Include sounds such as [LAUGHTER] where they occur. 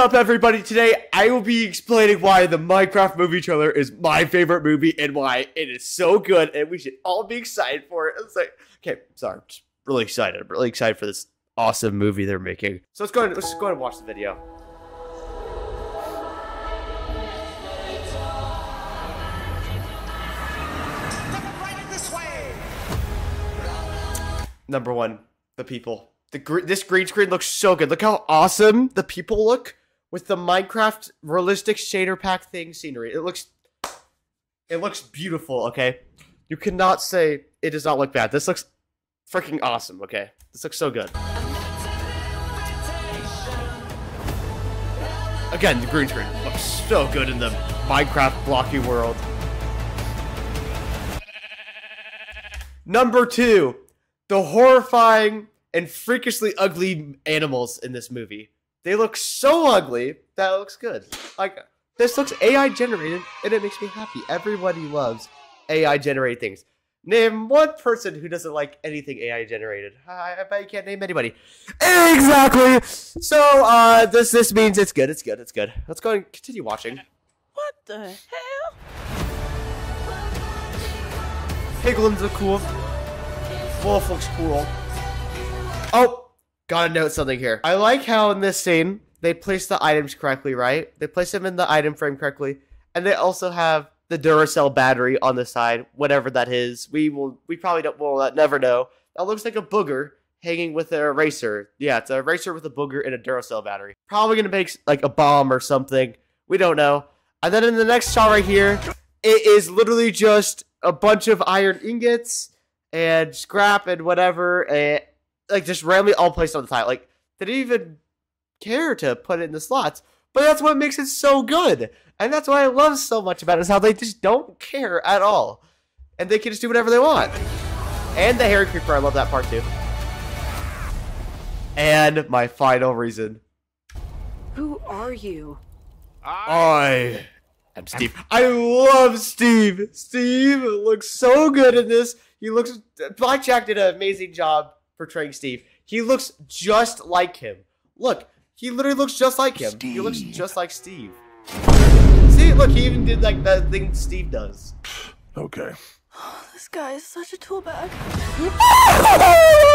up, everybody? Today, I will be explaining why the Minecraft movie trailer is my favorite movie and why it is so good, and we should all be excited for it. It's like, okay, sorry, I'm just really excited. I'm really excited for this awesome movie they're making. So let's go ahead, let's go ahead and watch the video. Number one, the people. The gr- this green screen looks so good. Look how awesome the people look with the Minecraft realistic shader pack thing scenery. It looks it looks beautiful, okay? You cannot say it does not look bad. This looks freaking awesome, okay? This looks so good. Again, the green screen looks so good in the Minecraft blocky world. Number two, the horrifying and freakishly ugly animals in this movie. They look so ugly that looks good. Like this looks AI generated and it makes me happy. Everybody loves AI generated things. Name one person who doesn't like anything AI generated. I, I bet you can't name anybody. Exactly. So uh, this this means it's good. It's good. It's good. Let's go and continue watching. What the hell? Piglins are cool. Wolf looks cool. Oh, gotta note something here. I like how in this scene they place the items correctly, right? They place them in the item frame correctly, and they also have the Duracell battery on the side, whatever that is. We will, we probably don't, will uh, never know. That looks like a booger hanging with an eraser. Yeah, it's an eraser with a booger and a Duracell battery. Probably gonna make like a bomb or something. We don't know. And then in the next shot right here, it is literally just a bunch of iron ingots and scrap and whatever, and like just randomly all placed on the tile. Like they didn't even care to put it in the slots. But that's what makes it so good. And that's what I love so much about it is how they just don't care at all. And they can just do whatever they want. And the Harry creeper, I love that part too. And my final reason. Who are you? I am Steve. I love Steve. Steve looks so good in this. He looks Blackjack did an amazing job portraying Steve. He looks just like him. Look, he literally looks just like him. Steve. He looks just like Steve. See, look, he even did like that thing Steve does. Okay. [SIGHS] This guy is such a tool bag. [LAUGHS] [LAUGHS]